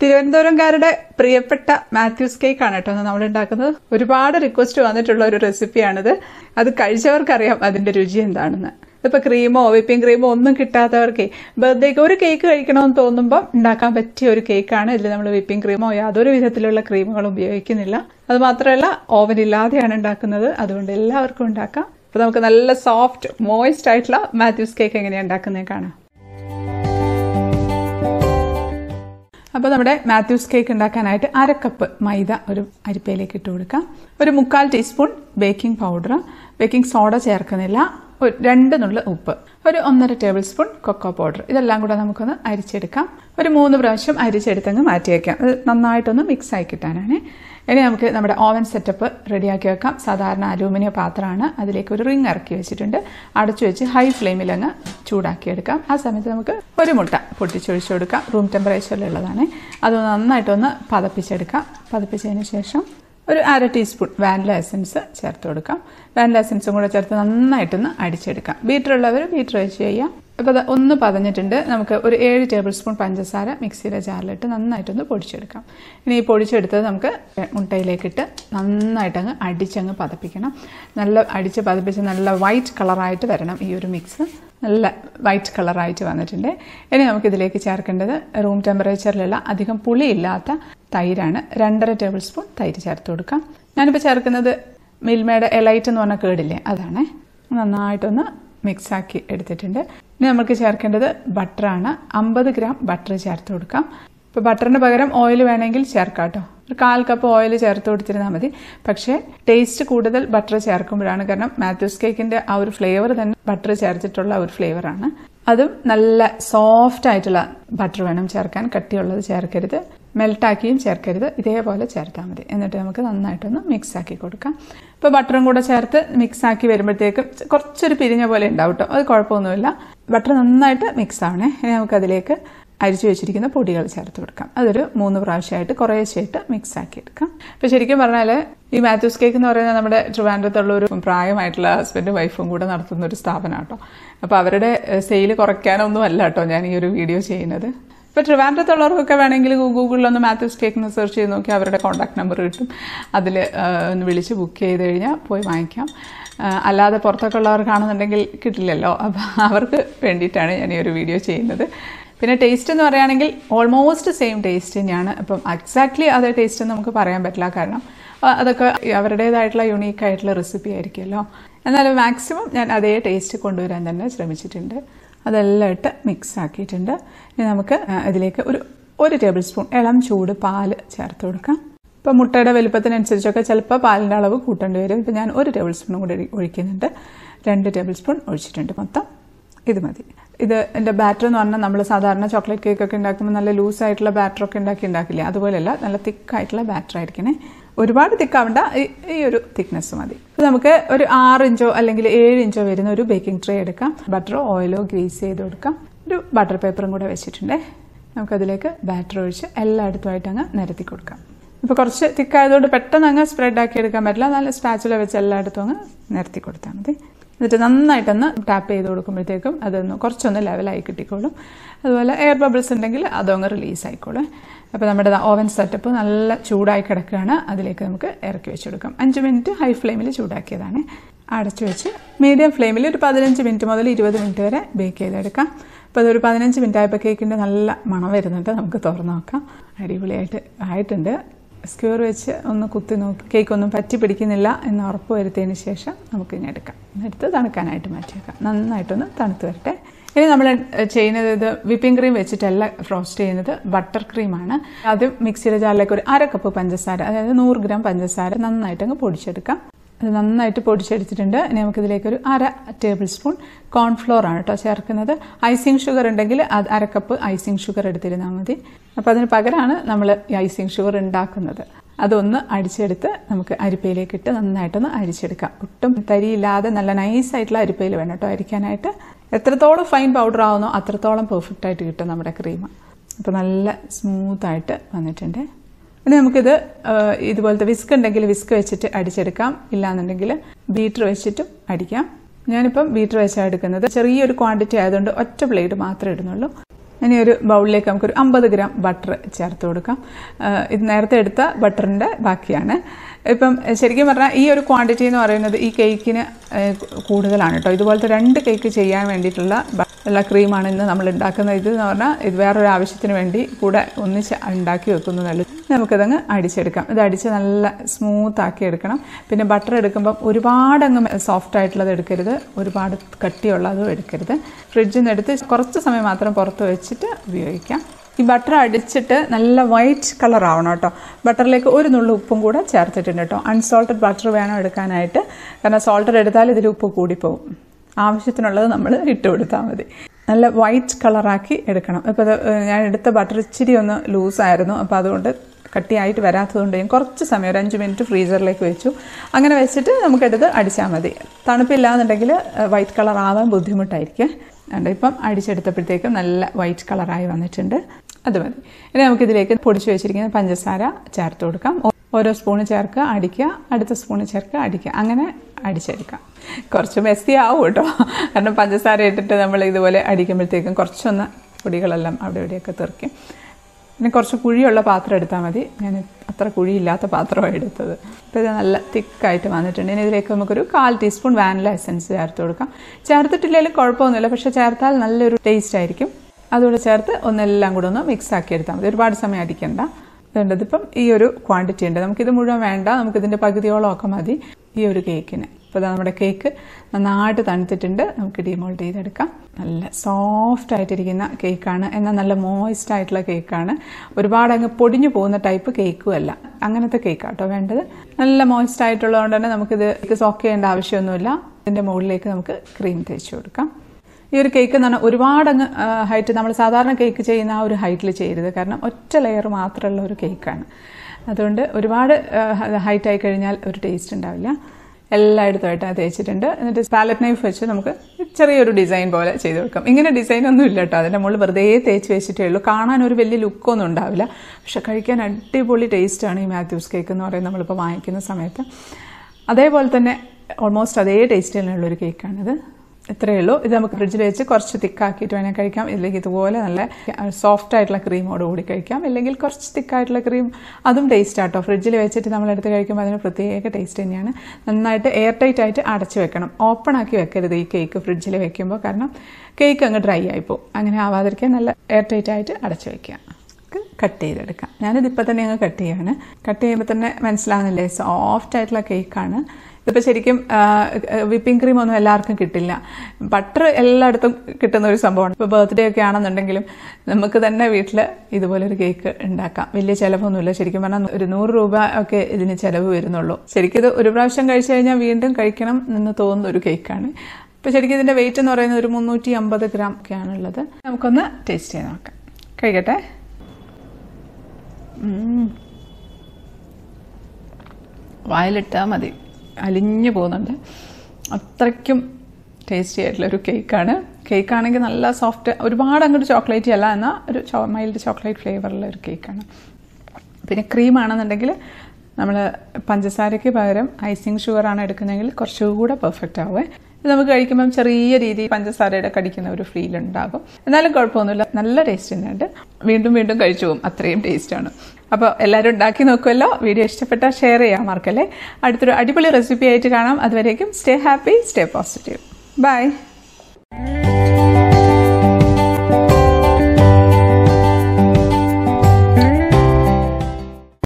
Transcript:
തിരുവനന്തപുരംകാരുടെ പ്രിയപ്പെട്ട മാത്യൂസ് കേക്ക് ആണ് കേട്ടോ നമ്മൾ ഉണ്ടാക്കുന്നത്. ഒരുപാട് റിക്വസ്റ്റ് വന്നിട്ടുള്ള ഒരു റെസിപ്പിയാണിത് അത് കഴിച്ചവർക്കറിയാം അതിന്റെ രുചി എന്താണെന്ന്. ഇപ്പൊ ക്രീമോ വിപ്പിംഗ് ക്രീമോ ഒന്നും കിട്ടാത്തവർക്ക് ബർത്ത്ഡേക്ക് ഒരു കേക്ക് കഴിക്കണമെന്ന് തോന്നുമ്പോൾ ഉണ്ടാക്കാൻ പറ്റിയ ഒരു കേക്കാണ് ഇതിൽ നമ്മൾ വിപ്പിംഗ് ക്രീമോ യാതൊരു വിധത്തിലുള്ള ക്രീമുകളും ഉപയോഗിക്കുന്നില്ല. അത് മാത്രമല്ല ഓവൻ ഇല്ലാതെയാണ് ഉണ്ടാക്കുന്നത്. അതുകൊണ്ട് എല്ലാവർക്കും ഉണ്ടാക്കാം. അപ്പൊ നമുക്ക് നല്ല സോഫ്റ്റ് മോയിസ്റ്റ് ആയിട്ടുള്ള മാത്യൂസ് കേക്ക് എങ്ങനെയാണ് ഉണ്ടാക്കുന്നത് കാണാം. അപ്പോൾ നമ്മുടെ മാത്യൂസ് കേക്ക് ഉണ്ടാക്കാനായിട്ട് അര കപ്പ് മൈദ ഒരു അരിപ്പയിലേക്ക് ഇട്ട് കൊടുക്കാം. ഒരു മുക്കാൽ teaspoon baking powder baking soda ചേർക്കുന്നില്ല. ഒരു രണ്ട് നുള്ളു ഉപ്പ്. ഒരു ഒന്നര ടേബിൾ സ്പൂൺ കൊക്കോ പൗഡർ ഇതെല്ലാം കൂടെ നമുക്കൊന്ന് അരിച്ചെടുക്കാം. ഒരു മൂന്ന് പ്രാവശ്യം അരിച്ചെടുത്തങ്ങ് മാറ്റി വയ്ക്കാം അത് നന്നായിട്ടൊന്ന് മിക്സ് ആയി കിട്ടാനാണ്. ഇനി നമുക്ക് നമ്മുടെ ഓവൻ സെറ്റപ്പ് റെഡിയാക്കി വെക്കാം. സാധാരണ അലൂമിനിയം പാത്രമാണ്. അതിലേക്ക് ഒരു റിങ് ഇറക്കി വെച്ചിട്ടുണ്ട്. അടച്ചു വെച്ച് ഹൈ ഫ്ലെയിമിൽ അങ്ങ് ചൂടാക്കിയെടുക്കാം. ആ സമയത്ത് നമുക്ക് ഒരു മുട്ട പൊട്ടിച്ചൊഴിച്ചു കൊടുക്കാം. റൂം ടെമ്പറേച്ചറിലുള്ളതാണ് അത് നന്നായിട്ടൊന്ന് പതപ്പിച്ചെടുക്കാം. പതപ്പിച്ചതിന് ശേഷം ഒരു അര ടീസ്പൂൺ വാനില എസൻസ് ചേർത്ത് കൊടുക്കാം. വാനില എസൻസും കൂടെ ചേർത്ത് നന്നായിട്ടൊന്ന് അടിച്ചെടുക്കാം. ബീറ്റർ ഉള്ളവർ ബീറ്റർ വെച്ച് ചെയ്യാം. അപ്പോൾ അത് ഒന്ന് പതഞ്ഞിട്ടുണ്ട്. നമുക്ക് ഒരു ഏഴ് ടേബിൾ സ്പൂൺ പഞ്ചസാര മിക്സിയിലെ ജാറിലിട്ട് നന്നായിട്ടൊന്ന് പൊടിച്ചെടുക്കാം. ഇനി ഈ പൊടിച്ചെടുത്തത് നമുക്ക് മുട്ടയിലേക്കിട്ട് നന്നായിട്ടങ്ങ് അടിച്ചങ്ങ് പതപ്പിക്കണം. നല്ല അടിച്ച് പതപ്പിച്ച് നല്ല വൈറ്റ് കളറായിട്ട് വരണം ഈ ഒരു മിക്സ് നല്ല വൈറ്റ് കളറായിട്ട് വന്നിട്ടുണ്ട്. ഇനി നമുക്കിതിലേക്ക് ചേർക്കേണ്ടത് റൂം ടെമ്പറേച്ചറിലുള്ള അധികം പുളിയില്ലാത്ത തൈരാണ്. രണ്ടര ടേബിൾ സ്പൂൺ തൈര് ചേർത്ത് കൊടുക്കാം. ഞാനിപ്പോൾ ചേർക്കുന്നത് മിൽമയുടെ എലൈറ്റ് എന്ന് പറഞ്ഞ കേടില്ലേ? അതാണ്. നന്നായിട്ടൊന്ന് മിക്സാക്കി എടുത്തിട്ടുണ്ട്. ഇനി നമുക്ക് ചേർക്കേണ്ടത് ബട്ടറാണ്. അമ്പത് ഗ്രാം ബട്ടർ ചേർത്ത് കൊടുക്കാം. ഇപ്പോൾ ബട്ടറിന് പകരം ഓയിൽ വേണമെങ്കിൽ ചേർക്കാം കേട്ടോ. ഒരു കാൽ കപ്പ് ഓയിൽ ചേർത്ത് കൊടുത്തിരുന്നാൽ മതി. പക്ഷേ ടേസ്റ്റ് കൂടുതൽ ബട്ടർ ചേർക്കുമ്പോഴാണ് കാരണം മാത്യൂസ് കേക്കിന്റെ ആ ഒരു ഫ്ലേവർ തന്നെ ബട്ടർ ചേർത്തിട്ടുള്ള ഒരു ഫ്ലേവറാണ് അതും നല്ല സോഫ്റ്റ് ആയിട്ടുള്ള ബട്ടർ വേണം ചേർക്കാൻ. കട്ടിയുള്ളത് ചേർക്കരുത്. മെൽട്ടാക്കിയും ചേർക്കരുത്. ഇതേപോലെ ചേർത്താൽ മതി. എന്നിട്ട് നമുക്ക് നന്നായിട്ടൊന്ന് മിക്സാക്കി കൊടുക്കാം. ഇപ്പോൾ ബട്ടറും കൂടെ ചേർത്ത് മിക്സാക്കി വരുമ്പോഴത്തേക്കും കുറച്ചൊരു പിരിഞ്ഞ പോലെ ഉണ്ടാവും കേട്ടോ അത് കുഴപ്പമൊന്നുമില്ല. ബട്ടർ നന്നായിട്ട് മിക്സ് ആവണേ ഇനി നമുക്കതിലേക്ക് അരിച്ചു വെച്ചിരിക്കുന്ന പൊടികൾ ചേർത്ത് കൊടുക്കാം. അതൊരു മൂന്ന് പ്രാവശ്യമായിട്ട് കുറേശ്ശായിട്ട് മിക്സ് ആക്കി എടുക്കാം. അപ്പോൾ ശരിക്കും പറഞ്ഞാൽ ഈ മാത്യൂസ് കേക്ക് എന്ന് പറയുന്നത് നമ്മുടെ ട്രിവാൻഡ്രത്തുള്ള ഒരു പ്രായമായിട്ടുള്ള ഹസ്ബൻഡും വൈഫും കൂടെ നടത്തുന്ന ഒരു സ്ഥാപനം കേട്ടോ അപ്പോൾ അവരുടെ സെയിൽ കുറയ്ക്കാനൊന്നും അല്ല കേട്ടോ ഞാൻ ഈ ഒരു വീഡിയോ ചെയ്യുന്നത്. ഇപ്പോൾ ട്രിവാൻഡ്രത്തുള്ളവർക്കൊക്കെ വേണമെങ്കിൽ ഗൂഗിളിലൊന്ന് മാത്യൂസ് കേക്ക് എന്ന് സെർച്ച് ചെയ്ത് നോക്കി അവരുടെ കോൺടാക്ട് നമ്പർ കിട്ടും. അതിൽ ഒന്ന് വിളിച്ച് ബുക്ക് ചെയ്ത് കഴിഞ്ഞാൽ പോയി വാങ്ങിക്കാം. അല്ലാതെ പുറത്തൊക്കെ ഉള്ളവർക്കാണെന്നുണ്ടെങ്കിൽ കിട്ടില്ലല്ലോ. അപ്പോൾ അവർക്ക് വേണ്ടിയിട്ടാണ് ഞാൻ ഈ ഒരു വീഡിയോ ചെയ്യുന്നത്. പിന്നെ ടേസ്റ്റ് എന്ന് പറയുകയാണെങ്കിൽ ഓൾമോസ്റ്റ് സെയിം ടേസ്റ്റ് തന്നെയാണ്. അപ്പം എക്സാക്ട്ലി അതേ ടേസ്റ്റ് നമുക്ക് പറയാൻ പറ്റില്ല. കാരണം അതൊക്കെ അവരുടേതായിട്ടുള്ള യുണീക്കായിട്ടുള്ള റെസിപ്പി ആയിരിക്കുമല്ലോ. എന്നാലും മാക്സിമം ഞാൻ അതേ ടേസ്റ്റ് കൊണ്ടുവരാൻ തന്നെ ശ്രമിച്ചിട്ടുണ്ട്. അതെല്ലാം ഇട്ട് മിക്സ് ആക്കിയിട്ടുണ്ട്. ഇനി നമുക്ക് ഇതിലേക്ക് ഒരു ഒരു ടേബിൾ സ്പൂൺ ഇളം ചൂട് പാൽ ചേർത്ത് കൊടുക്കാം. ഇപ്പോൾ മുട്ടയുടെ വലുപ്പത്തിനനുസരിച്ചൊക്കെ ചിലപ്പോൾ പാലിന്റെ അളവ് കൂട്ടേണ്ടി വരും. ഇപ്പോൾ ഞാൻ ഒരു ടേബിൾ സ്പൂൺ കൂടി ഒഴിക്കുന്നുണ്ട്. രണ്ട് ടേബിൾ സ്പൂൺ ഒഴിച്ചിട്ടുണ്ട് മൊത്തം. ഇത് മതി. ഇത് എന്റെ ബാറ്റർ എന്ന് പറഞ്ഞാൽ നമ്മൾ സാധാരണ ചോക്ലേറ്റ് കേക്കൊക്കെ ഉണ്ടാക്കുമ്പോൾ നല്ല ലൂസായിട്ടുള്ള ബാറ്ററൊക്കെ ഉണ്ടാക്കി ഉണ്ടാക്കില്ലേ? അതുപോലെയല്ല നല്ല തിക്കായിട്ടുള്ള ബാറ്റർ ആയിരിക്കണേ. ഒരുപാട് തിക്കാവണ്ട. ഈ ഒരു തിക്നെസ് മതി. നമുക്ക് ഒരു ആറ് ഇഞ്ചോ അല്ലെങ്കിൽ ഏഴ് ഇഞ്ചോ വരുന്ന ഒരു ബേക്കിംഗ് ട്രേ എടുക്കാം. ബട്ടറോ ഓയിലോ ഗ്രീസ് ചെയ്ത് കൊടുക്കാം. ഒരു ബട്ടർ പേപ്പറും കൂടെ വെച്ചിട്ടുണ്ടേ. നമുക്കതിലേക്ക് ബാറ്റർ ഒഴിച്ച് എല്ലായിടത്തുമായിട്ട് അങ്ങ് നിരത്തി കൊടുക്കാം. ഇപ്പോൾ കുറച്ച് തിക്കായതുകൊണ്ട് പെട്ടെന്ന് അങ്ങ് സ്പ്രെഡ് ആക്കി എടുക്കാൻ പറ്റില്ല. നല്ല സ്പാച്ചുല വെച്ച് എല്ലായിടത്തും അങ്ങ് നിരത്തി കൊടുത്താൽ മതി. എന്നിട്ട് നന്നായിട്ടൊന്ന് ടാപ്പ് ചെയ്ത് കൊടുക്കുമ്പോഴത്തേക്കും അതൊന്ന് കുറച്ചൊന്ന് ലെവലായി കിട്ടിക്കോളും. അതുപോലെ എയർ ബബിൾസ് ഉണ്ടെങ്കിൽ അതങ്ങ് റിലീസ് ആയിക്കോളും. അപ്പോൾ നമ്മുടെ ഓവൻ സെറ്റപ്പ് നല്ല ചൂടായി കിടക്കുകയാണ്. അതിലേക്ക് നമുക്ക് ഇറക്കി വെച്ച് കൊടുക്കാം. അഞ്ച് മിനിറ്റ് ഹൈ ഫ്ലെയിമിൽ ചൂടാക്കിയതാണ്. അടച്ചു വെച്ച് മീഡിയം ഫ്ലെയിമിൽ ഒരു പതിനഞ്ച് മിനിറ്റ് മുതൽ ഇരുപത് മിനിറ്റ് വരെ ബേക്ക് ചെയ്തെടുക്കാം. അപ്പോൾ അതൊരു പതിനഞ്ച് മിനിറ്റ് ആയപ്പോൾ കേക്കിന്റെ നല്ല മണം വരുന്നുണ്ട്. നമുക്ക് തുറന്നു നോക്കാം. അടിപൊളിയായിട്ട് ആയിട്ടുണ്ട്. സ്ക്യൂർ വെച്ച് ഒന്ന് കുത്തി നോക്കി. കേക്ക് ഒന്നും പറ്റി പിടിക്കുന്നില്ല എന്ന് ഉറപ്പ് വരുത്തിയതിന് ശേഷം നമുക്ക് ഇനി എടുക്കാം. എടുത്ത് തണുക്കാനായിട്ട് മാറ്റി വെക്കാം നന്നായിട്ടൊന്ന് തണുത്ത് വരട്ടെ. ഇനി നമ്മൾ ചെയ്യുന്നത് ഇത് വിപ്പിംഗ് ക്രീം വെച്ചിട്ടല്ല ഫ്രോസ്റ്റ് ചെയ്യുന്നത് ബട്ടർ ക്രീമാണ് ആദ്യം മിക്സിയുടെ ജാറിലേക്ക് ഒരു അര കപ്പ് പഞ്ചസാര അതായത് നൂറ് ഗ്രാം പഞ്ചസാര നന്നായിട്ട് അങ്ങ് പൊടിച്ചെടുക്കാം. അത് നന്നായിട്ട് പൊടിച്ചെടുത്തിട്ടുണ്ട്. ഇനി നമുക്കിതിലേക്ക് ഒരു അര ടേബിൾ സ്പൂൺ കോൺഫ്ലോർ ആണ് കേട്ടോ ചേർക്കുന്നത്. ഐസിങ് ഷുഗർ ഉണ്ടെങ്കിൽ അത് അര കപ്പ് ഐസിങ് ഷുഗർ എടുത്തിരുന്നാൽ മതി. അപ്പോൾ അതിന് പകരമാണ് നമ്മൾ ഈ ഐസിങ് ഷുഗർ ഉണ്ടാക്കുന്നത്. അതൊന്ന് അടിച്ചെടുത്ത് നമുക്ക് അരിപ്പയിലേക്ക് ഇട്ട് നന്നായിട്ടൊന്ന് അരിച്ചെടുക്കാം. ഒട്ടും തരിയില്ലാതെ നല്ല നൈസായിട്ടുള്ള അരിപ്പയിൽ വേണം കേട്ടോ അരിക്കാനായിട്ട്. എത്രത്തോളം ഫൈൻ പൗഡർ ആവുന്നോ അത്രത്തോളം പെർഫെക്റ്റ് ആയിട്ട് കിട്ടും നമ്മുടെ ക്രീം അപ്പോൾ നല്ല സ്മൂത്തായിട്ട് വന്നിട്ടുണ്ട്. ഇനി നമുക്കിത് ഇതുപോലത്തെ വിസ്ക് ഉണ്ടെങ്കിൽ വിസ്ക് വെച്ചിട്ട് അടിച്ചെടുക്കാം. ഇല്ലാന്നുണ്ടെങ്കിൽ ബീറ്റർ വെച്ചിട്ടും അടിക്കാം. ഞാനിപ്പം ബീറ്റർ വെച്ചാണ് എടുക്കുന്നത്. ചെറിയൊരു ക്വാണ്ടിറ്റി ആയതുകൊണ്ട് ഒറ്റ പ്ലേറ്റ് മാത്രമേ ഇടുന്നുള്ളൂ. ഇനി ഒരു ബൗളിലേക്ക് നമുക്കൊരു അമ്പത് ഗ്രാം ബട്ടർ ചേർത്ത് കൊടുക്കാം. ഇത് നേരത്തെ എടുത്ത ബട്ടറിന്റെ ബാക്കിയാണ്. ഇപ്പം ശരിക്കും പറഞ്ഞാൽ ഈ ഒരു ക്വാണ്ടിറ്റി എന്ന് പറയുന്നത് ഈ കേക്കിന് കൂടുതലാണ് കേട്ടോ. ഇതുപോലത്തെ രണ്ട് കേക്ക് ചെയ്യാൻ വേണ്ടിയിട്ടുള്ള ഉള്ള ക്രീമാണ് ഇന്ന് നമ്മൾ ഉണ്ടാക്കുന്നത്. ഇത് എന്ന് പറഞ്ഞാൽ ഇത് വേറൊരു ആവശ്യത്തിന് വേണ്ടി കൂടെ ഒന്നിച്ച് ഉണ്ടാക്കി വെക്കുന്നതല്ല നമുക്കതങ്ങ് അടിച്ചെടുക്കാം. ഇത് അടിച്ച് നല്ല സ്മൂത്ത് ആക്കി എടുക്കണം. പിന്നെ ബട്ടർ എടുക്കുമ്പം ഒരുപാട് അങ്ങ് സോഫ്റ്റ് ആയിട്ടുള്ളത് എടുക്കരുത്. ഒരുപാട് കട്ടിയുള്ളതും എടുക്കരുത്. ഫ്രിഡ്ജിൽ നിന്ന് എടുത്ത് കുറച്ച് സമയം മാത്രം പുറത്ത് വെച്ചിട്ട് ഉപയോഗിക്കാം. ഈ ബട്ടർ അടിച്ചിട്ട് നല്ല വൈറ്റ് കളർ ആവണം കേട്ടോ. ബട്ടറിലേക്ക് ഒരു നുള്ളു ഉപ്പും കൂടെ ചേർത്തിട്ടുണ്ട് കേട്ടോ. അൺസോൾട്ടഡ് ബട്ടർ വേണം എടുക്കാനായിട്ട്. കാരണം സോൾട്ടഡ് എടുത്താൽ ഇതിൽ ഉപ്പ് കൂടിപ്പോവും. ആവശ്യത്തിനുള്ളത് നമ്മൾ ഇട്ട് കൊടുത്താൽ മതി. നല്ല വൈറ്റ് കളറാക്കി എടുക്കണം. ഇപ്പോൾ ഞാൻ എടുത്ത ബട്ടർ ഇച്ചിരി ഒന്ന് ലൂസായിരുന്നു അപ്പോൾ അതുകൊണ്ട് കട്ടിയായിട്ട് വരാത്തതുകൊണ്ട് ഞാൻ കുറച്ച് സമയം ഒരു അഞ്ച് മിനിറ്റ് ഫ്രീസറിലേക്ക് വെച്ചു. അങ്ങനെ വെച്ചിട്ട് നമുക്കെടുത്ത് അടിച്ചാൽ മതി. തണുപ്പില്ലാന്നുണ്ടെങ്കിൽ വൈറ്റ് കളർ ആവാൻ ബുദ്ധിമുട്ടായിരിക്കും. അതുകൊണ്ട് ഇപ്പം അടിച്ചെടുത്തപ്പോഴത്തേക്കും നല്ല വൈറ്റ് കളറായി വന്നിട്ടുണ്ട്. അത് മതി. ഇനി നമുക്കിതിലേക്ക് പൊടിച്ചു വെച്ചിരിക്കുന്ന പഞ്ചസാര ചേർത്ത് കൊടുക്കാം. ഓരോ സ്പൂണ് ചേർക്കുക അടിക്കുക അടുത്ത സ്പൂണ് ചേർക്കുക അടിക്കുക. അങ്ങനെ അടിച്ചെടുക്കാം കുറച്ച് മെസ്സി ആവും കേട്ടോ. കാരണം പഞ്ചസാര ഇട്ടിട്ട് നമ്മൾ ഇതുപോലെ അടിക്കുമ്പോഴത്തേക്കും കുറച്ചൊന്ന് പൊടികളെല്ലാം അവിടെ ഇവിടെയൊക്കെ തെറിക്കും. പിന്നെ കുറച്ച് കുഴിയുള്ള പാത്രം എടുത്താൽ മതി. ഞാൻ അത്ര കുഴിയില്ലാത്ത പാത്രമാണ് എടുത്തത്. അപ്പോൾ ഇത് നല്ല തിക്കായിട്ട് വന്നിട്ടുണ്ട്. ഇനി ഇതിലേക്ക് നമുക്കൊരു കാൽ ടീസ്പൂൺ വാനില എസൻസ് ചേർത്ത് കൊടുക്കാം. ചേർത്തിട്ടില്ലെങ്കിലും കുഴപ്പമൊന്നുമില്ല. പക്ഷേ ചേർത്താൽ നല്ലൊരു ടേസ്റ്റ് ആയിരിക്കും. അതുകൂടെ ചേർത്ത് ഒന്നെല്ലാം കൂടെ ഒന്ന് മിക്സ് ആക്കി എടുത്താൽ മതി. ഒരുപാട് സമയം അടിക്കണ്ട. ഇതുണ്ട് ഇതിപ്പം ഈ ഒരു ക്വാണ്ടിറ്റി ഉണ്ട്. നമുക്കിത് മുഴുവൻ വേണ്ട. നമുക്കിതിന്റെ പകുതിയോളം ഒക്കെ മതി. ഈ ഒരു കേക്കിന്. ഇപ്പോൾ നമ്മുടെ കേക്ക് നന്നായിട്ട് തണുത്തിട്ടുണ്ട്. നമുക്ക് ഡിമോൾഡ് ചെയ്തെടുക്കാം. നല്ല സോഫ്റ്റ് ആയിട്ടിരിക്കുന്ന കേക്കാണ്. എന്നാൽ നല്ല മോയിസ്റ്റ് ആയിട്ടുള്ള കേക്കാണ്. ഒരുപാട് അങ്ങ് പൊടിഞ്ഞു പോകുന്ന ടൈപ്പ് കേക്കും അല്ല. അങ്ങനത്തെ കേക്കാണ് കേട്ടോ വേണ്ടത്. നല്ല മോയിസ്റ്റ് ആയിട്ടുള്ളതുകൊണ്ട് തന്നെ നമുക്കിത് സോക്ക് ചെയ്യേണ്ട ആവശ്യമൊന്നുമില്ല. ഇതിന്റെ മുകളിലേക്ക് നമുക്ക് ക്രീം തേച്ച് കൊടുക്കാം. ഈ ഒരു കേക്ക് എന്ന് പറഞ്ഞാൽ ഒരുപാട് അങ്ങ് ഹൈറ്റ് നമ്മൾ സാധാരണ കേക്ക് ചെയ്യുന്ന ആ ഒരു ഹൈറ്റിൽ ചെയ്യരുത്. കാരണം ഒറ്റ ലെയർ മാത്രമുള്ള ഒരു കേക്കാണ്. അതുകൊണ്ട് ഒരുപാട് ഹൈറ്റ് ആയി കഴിഞ്ഞാൽ ഒരു ടേസ്റ്റ് ഉണ്ടാവില്ല. എല്ലായിടത്തുമായിട്ട് അത് തേച്ചിട്ടുണ്ട്. എന്നിട്ട് പാലറ്റ് നൈഫ് വെച്ച് നമുക്ക് ചെറിയൊരു ഡിസൈൻ പോലെ ചെയ്ത് കൊടുക്കാം ഇങ്ങനെ ഡിസൈൻ ഒന്നും ഇല്ല കേട്ടോ. അതിന്റെ മുകളിൽ വെറുതെ തേച്ച് വെച്ചിട്ടേ ഉള്ളൂ. കാണാൻ ഒരു വലിയ ലുക്കൊന്നും ഉണ്ടാവില്ല. പക്ഷെ കഴിക്കാൻ അടിപൊളി ടേസ്റ്റ് ആണ് ഈ മാത്യൂസ് കേക്ക് എന്ന് പറയുന്നത് നമ്മളിപ്പോൾ വാങ്ങിക്കുന്ന സമയത്ത്. അതേപോലെ തന്നെ ഓൾമോസ്റ്റ് അതേ ടേസ്റ്റ് തന്നെയുള്ളൊരു കേക്കാണിത് ഇത്രയേ ഉള്ളൂ. ഇത് നമുക്ക് ഫ്രിഡ്ജിൽ വെച്ച് കുറച്ച് തിക്കാക്കിയിട്ട് വേണേൽ കഴിക്കാം. ഇല്ലെങ്കിൽ ഇതുപോലെ നല്ല സോഫ്റ്റ് ആയിട്ടുള്ള ക്രീമോട് കൂടി കഴിക്കാം. ഇല്ലെങ്കിൽ കുറച്ച് തിക്കായിട്ടുള്ള ക്രീം അതും ടേസ്റ്റ് ആട്ടോ ഫ്രിഡ്ജിൽ വെച്ചിട്ട് നമ്മൾ എടുത്ത് കഴിക്കുമ്പോൾ അതിന് പ്രത്യേക ടേസ്റ്റ് തന്നെയാണ്. നന്നായിട്ട് എയർ ടൈറ്റ് ആയിട്ട് അടച്ച് വെക്കണം. ഓപ്പൺ ആക്കി വെക്കരുത് ഈ കേക്ക് ഫ്രിഡ്ജിൽ വെക്കുമ്പോൾ. കാരണം കേക്ക് അങ്ങ് ഡ്രൈ ആയിപ്പോവും. അങ്ങനെ ആവാതിരിക്കാൻ നല്ല എയർ ടൈറ്റ് ആയിട്ട് അടച്ച് വെക്കുക. കട്ട് ചെയ്തെടുക്കാം. ഞാനിതിപ്പോൾ തന്നെ അങ്ങ് കട്ട് ചെയ്യാണ് കട്ട് ചെയ്യുമ്പോൾ തന്നെ മനസ്സിലാകുന്നില്ലേ സോഫ്റ്റ് ആയിട്ടുള്ള കേക്കാണ് ഇതിപ്പോൾ ശരിക്കും വിപ്പിംഗ് ക്രീം ഒന്നും എല്ലാവർക്കും കിട്ടില്ല. ബട്ടർ എല്ലായിടത്തും കിട്ടുന്ന ഒരു സംഭവമാണ്. ഇപ്പോൾ ബർത്ത്ഡേ ഒക്കെ ആണെന്നുണ്ടെങ്കിലും നമുക്ക് തന്നെ വീട്ടിൽ ഇതുപോലൊരു കേക്ക് ഉണ്ടാക്കാം. വലിയ ചിലവൊന്നുമില്ല. ശരിക്കും പറഞ്ഞാൽ ഒരു നൂറ് രൂപ ഒക്കെ ഇതിന് ചിലവ് വരുന്നുള്ളൂ. ശരിക്കും ഇത് ഒരു പ്രാവശ്യം കഴിച്ചു കഴിഞ്ഞാൽ വീണ്ടും കഴിക്കണം എന്ന് തോന്നുന്ന ഒരു കേക്കാണ്. അപ്പോൾ ശരിക്കും ഇതിന്റെ വെയിറ്റ് എന്ന് പറയുന്നത് ഒരു മുന്നൂറ്റി അമ്പത് ഗ്രാം ഒക്കെയാണുള്ളത്. നമുക്കൊന്ന് ടേസ്റ്റ് ചെയ്ത് നോക്കാം. കഴിക്കട്ടെ? വായിലിട്ടാൽ മതി. അലിഞ്ഞു പോകുന്നുണ്ട്. അത്രയ്ക്കും ടേസ്റ്റി ആയിട്ടുള്ള ഒരു കേക്കാണ് കേക്കാണെങ്കിൽ നല്ല സോഫ്റ്റ് ഒരുപാട് അങ്ങോട്ട് ചോക്ലേറ്റ് അല്ല എന്നാൽ ഒരു മൈൽഡ് ചോക്ലേറ്റ് ഫ്ലേവറുള്ള ഒരു കേക്കാണ് പിന്നെ ക്രീം ആണെന്നുണ്ടെങ്കിൽ നമ്മൾ പഞ്ചസാരയ്ക്ക് പകരം ഐസിങ് ഷുഗറാണ് എടുക്കുന്നതെങ്കിൽ കുറച്ചുകൂടെ പെർഫെക്റ്റ് ആവുമേ നമുക്ക് കഴിക്കുമ്പം ചെറിയ രീതിയിൽ പഞ്ചസാരയുടെ കടിക്കുന്ന ഒരു ഫീൽ ഉണ്ടാകും. എന്നാലും കുഴപ്പമൊന്നുമില്ല. നല്ല ടേസ്റ്റ് തന്നെയുണ്ട്. വീണ്ടും വീണ്ടും കഴിച്ചു പോകും. അത്രയും ടേസ്റ്റാണ് അപ്പോൾ എല്ലാവരും ഉണ്ടാക്കി നോക്കുമല്ലോ വീഡിയോ ഇഷ്ടപ്പെട്ടാൽ ഷെയർ ചെയ്യാം മാർക്കല്ലേ? അടുത്തൊരു അടിപൊളി റെസിപ്പി ആയിട്ട് കാണാം. അതുവരേക്കും stay happy stay positive bye